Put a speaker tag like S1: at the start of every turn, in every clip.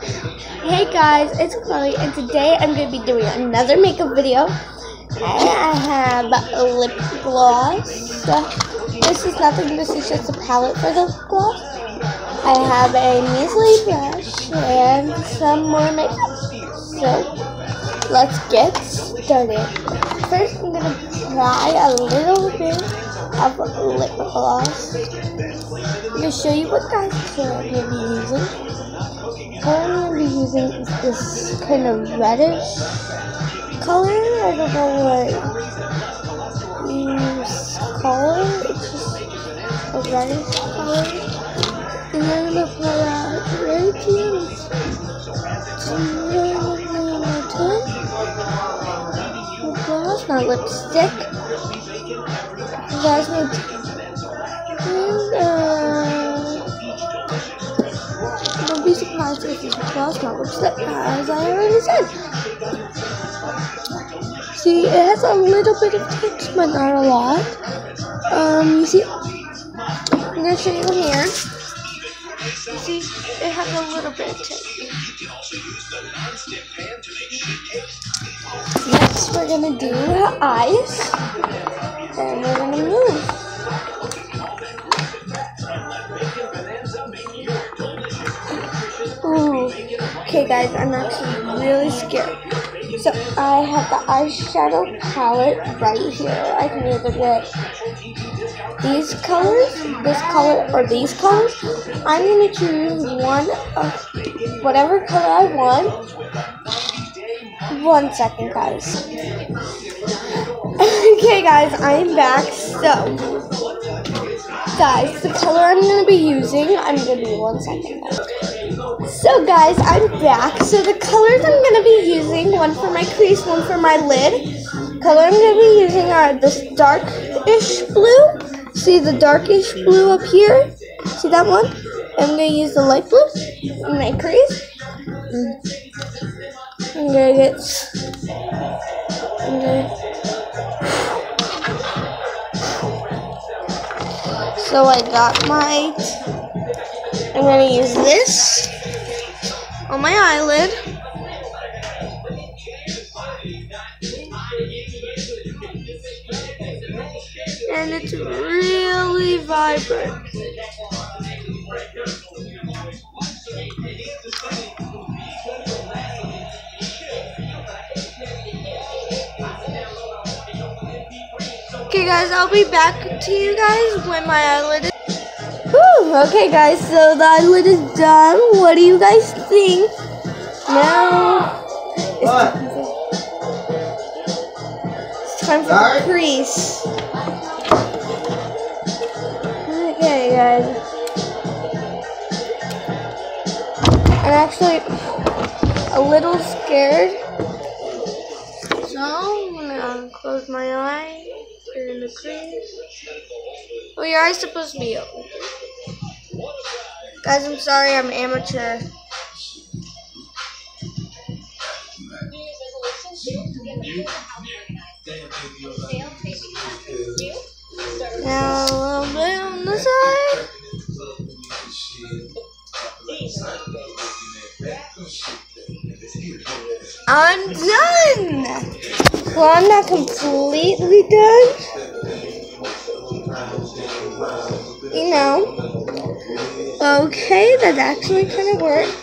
S1: Hey guys, it's Chloe, and today I'm going to be doing another makeup video. I have a lip gloss. This is nothing, this is just a palette for the lip gloss. I have a measly brush and some more makeup. So, let's get started. First, I'm going to apply a little bit of lip gloss. I'm going to show you what guys I'm going to be using I'm going to be using this kind of reddish color. I don't know what you call it. It's just a reddish color. And then I'm going to put that right here. Gloss, not lipstick. You guys need surprised if it's class not lipstick, as I already said. See, it has a little bit of text, but not a lot. Um, you see, I'm gonna show you here. You see, it has a little bit of text. Next, we're gonna do her eyes, and we're Okay guys, I'm actually really scared. So I have the eyeshadow palette right here. I can either get these colors, this color, or these colors. I'm going to choose one of whatever color I want. One second guys. okay guys, I'm back. So, guys, the color I'm going to be using, I'm going to be one second. So guys, I'm back. So the colors I'm going to be using, one for my crease, one for my lid. Color I'm going to be using are this darkish blue. See the darkish blue up here? See that one? I'm going to use the light blue in my crease. I'm going to get... Gonna, so I got my... I'm going to use this on my eyelid. And it's really vibrant. Okay guys, I'll be back to you guys when my eyelid is Whew, okay guys, so the eyelid is done. What do you guys think? Now it's time for the crease. Okay guys. I'm actually a little scared. So I'm gonna close my eye, put in the crease. Well, your eye's supposed to be open. Guys, I'm sorry, I'm amateur. Now a little bit on the side. I'm done! Well, I'm not completely done. You know. Okay, that actually kind of worked.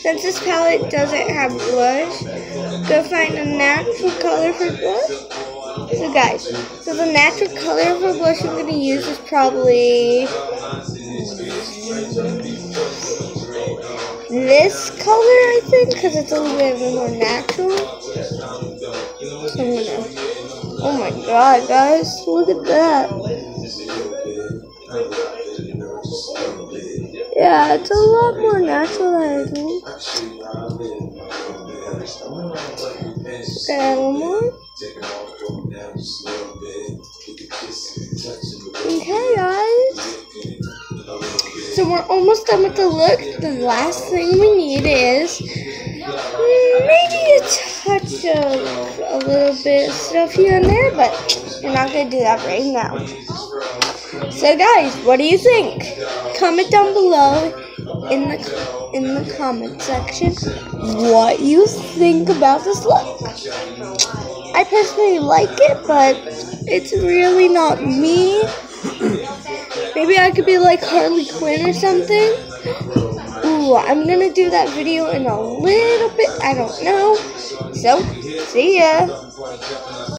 S1: Since this palette doesn't have blush, go find a natural color for blush. So guys, so the natural color for blush I'm going to use is probably this color, I think, because it's a little bit more natural. So gonna, oh my god, guys, look at that. Yeah, it's a lot more natural I think. Okay, one more. Okay, guys. So we're almost done with the look. The last thing we need is maybe a touch of a little bit of stuff here and there, but we're not going to do that right now. So guys, what do you think? Comment down below in the in the comment section what you think about this look. I personally like it, but it's really not me. Maybe I could be like Harley Quinn or something. Ooh, I'm gonna do that video in a little bit. I don't know. So, see ya.